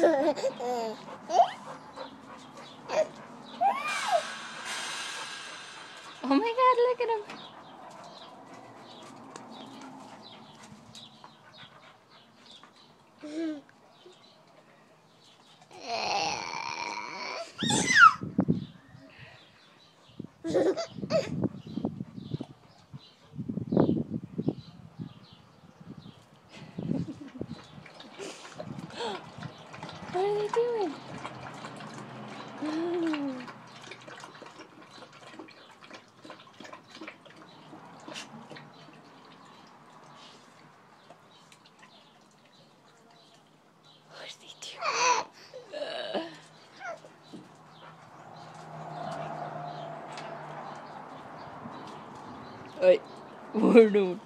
oh my god, look at him. Yeah. What are they doing? What are they doing? Oi, doing.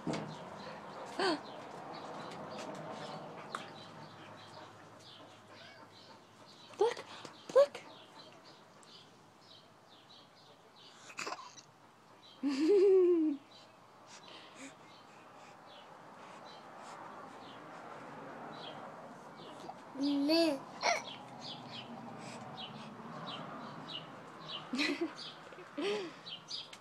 ねえ。